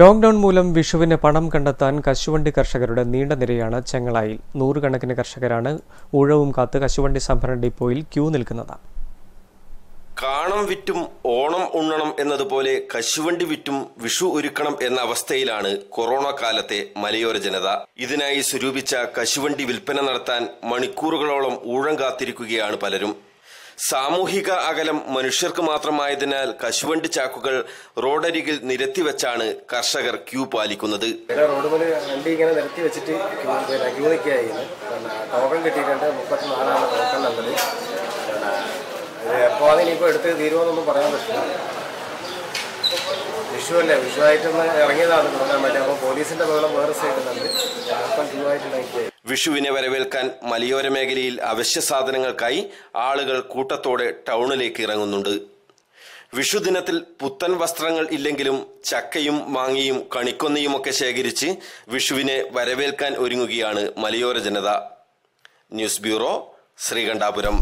Lockdown മൂലം വിഷുവിന് പണം കണ്ടെത്താൻ കശുവണ്ടി കർഷകരുടെ നീണ്ട നിരയാണ് ചെങ്ങളായിൽ. നൂറുകണക്കിന് കർഷകരാണ് ഊഴവും കാത്ത് കശുവണ്ടി സംഭരണ ഡിപ്പോയിൽ ക്യൂ നിൽക്കുന്നത്. കാണം വിറ്റും ഓണം ഉണ്ണണം എന്നതുപോലെ കശുവണ്ടി വിറ്റും വിഷു ഒരുക്കണം എന്ന അവസ്ഥയിലാണ് കൊറോണ കാലത്തെ മലയോര ജനത. ഇതിനായി സ്വരൂപിച്ച കശുവണ്ടി വിൽപ്പന നടത്താൻ മണിക്കൂറുകളോളം ഊഴം കാത്തിരിക്കുകയാണ് പലരും. സാമൂഹിക അകലം മനുഷ്യർക്ക് മാത്രമായതിനാൽ കശുവണ്ടി ചാക്കുകൾ റോഡരികിൽ നിരത്തി വെച്ചാണ് കർഷകർ ക്യൂ പാലിക്കുന്നത്. റോഡ് നിരത്തി വെച്ചിട്ട് ക്യൂ ടോക്കൺ എടുത്ത് പറയാൻ ഇറങ്ങിയതാണ് കൊടുക്കാൻ അപ്പോൾ പോലീസിന്റെ ബഹളം വേറെ അപ്പം ക്യൂ ആയിട്ട് നിൽക്കുകയായി വിഷുവിനെ വരവേൽക്കാൻ മലയോര മേഖലയിൽ അവശ്യ സാധനങ്ങൾക്കായി ആളുകൾ കൂട്ടത്തോടെ ടൗണിലേക്ക് ഇറങ്ങുന്നുണ്ട്. വിഷുദിനത്തിൽ പുത്തൻ വസ്ത്രങ്ങൾ ഇല്ലെങ്കിലും ചക്കയും മാങ്ങയും കണിക്കൊന്നയുമൊക്കെ ശേഖരിച്ച് വിഷുവിനെ വരവേൽക്കാൻ ഒരുങ്ങുകയാണ് മലയോര ജനത. News bureau Sreekandapuram.